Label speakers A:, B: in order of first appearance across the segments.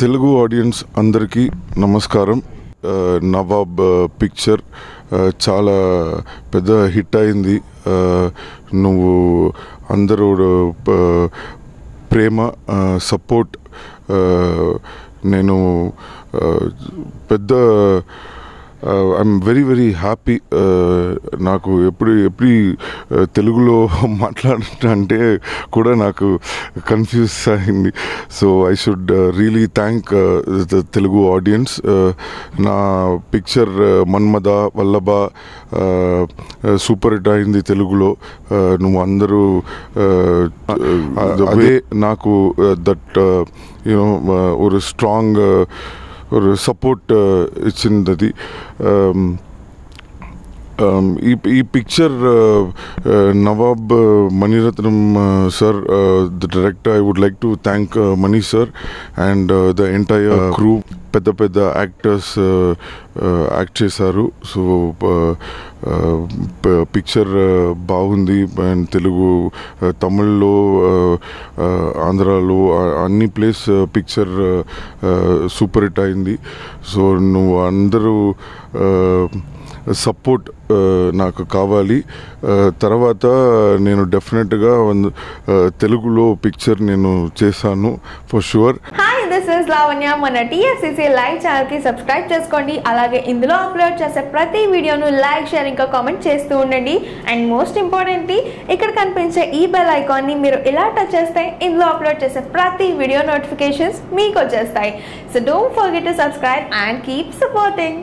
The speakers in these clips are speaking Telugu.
A: తెలుగు ఆడియన్స్ అందరికీ నమస్కారం. నవాబ్ పిక్చర్ చాలా పెద్ద హిట్ అయింది. నువ్వు అందరూ ప్రేమ సపోర్ట్ నేను పెద్ద ఐఎమ్ వెరీ వెరీ హ్యాపీ నాకు ఎప్పుడు ఎప్పుడు ఆ, తెలుగులో మాట్లాడంటే కూడా నాకు కన్ఫ్యూజ్ అయింది. So I should really thank the Telugu audience నా picture Manmadha Vallabha super hit అయింది తెలుగులో. ఆ, నువ్వు అందరూ ఆ, అదే నాకు దట్ యూనో ఒక స్ట్రాంగ్ ஒரு సపోర్ట్ ఇచ్చింది అది Um, um, ఈ ఈ picture Nawab Maniratnam sir the director I would like to thank Mani sir and the entire crew పెద్ద పెద్ద యాక్టర్స్ యాక్ట్ చేశారు. సో పిక్చర్ బాగుంది. అండ్ తెలుగు తమిళ్ళో ఆంధ్రాలో అన్ని ప్లేస్ పిక్చర్ సూపర్ హిట్ అయింది. సో నువ్వు అందరూ సపోర్ట్ నాకు కావాలి. తర్వాత నేను డెఫినెట్గా తెలుగులో పిక్చర్ నేను చేశాను for sure.
B: This is Lavanya మన టీఎఫ్సిసి లైవ్ ఛానల్కి సబ్స్క్రైబ్ చేసుకోండి. అలాగే ఇందులో అప్లోడ్ చేసే ప్రతి వీడియోను లైక్ షేర్ ఇంకా కామెంట్ చేస్తూ ఉండండి. అండ్ మోస్ట్ ఇంపార్టెంట్లీ ఇక్కడ కనిపించే ఈ బెల్ ఐకాన్ని మీరు ఇలా టచ్ చేస్తే ఇందులో అప్లోడ్ చేసే ప్రతి వీడియో నోటిఫికేషన్స్ మీకు వచ్చేస్తాయి. So don't forget to subscribe and keep supporting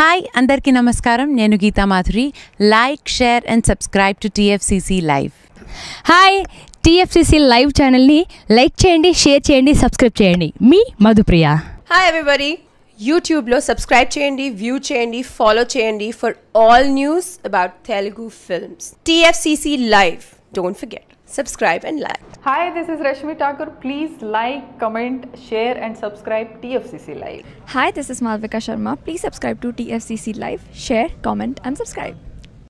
C: hi అందరికీ నమస్కారం. నేను Geetha Madhuri. Like share and subscribe to TFCC live
D: hi TFCC live ఛానల్ని లైక్ చేయండి షేర్ చేయండి సబ్స్క్రైబ్ చేయండి మీ మధుప్రియ
E: హాయ్ ఎవ్రీబడి యూట్యూబ్లో సబ్స్క్రైబ్ చేయండి వ్యూ చేయండి ఫాలో చేయండి for all news about Telugu films TFCC live don't forget subscribe and like
F: Hi, this is Rashmi Thakur. Please like, comment, share, and subscribe TFCC Live.
G: Hi, this is Malvika Sharma. Please subscribe to TFCC Live, share, comment, and subscribe.